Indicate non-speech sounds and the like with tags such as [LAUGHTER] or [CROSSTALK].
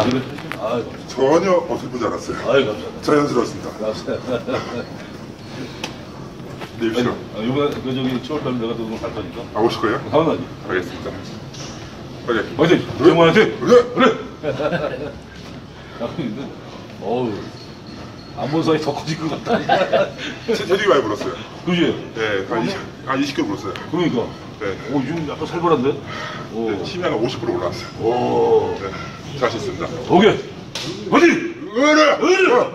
아, 그래? 아, 전혀 어설프지 않았어요. 아유, 감사합니다. 자연스러웠습니다. 감사합니다. 내입시오. 아, 이번에 그 저기 7월달에 내가 또 오늘 갈 거니까. 아, 오실 거예요? 당연하지. 알겠습니다. 빨리. 화이팅! 정말 화이팅! 그래! 그래! 야, 근데, 어우, 안본 사이 더 커질 것 같다. [LAUGHS] 체- 체중이 많이 불었어요. 그지? 네, 한 20, 한 20kg 불었어요. 그러니까. 네. 오, 지금 약간 살벌한데? 오. 네, 힘이 한50% 올라왔어요. 오. 네, 자신 있습니다. 오케이! 화이팅! 으르! 으르!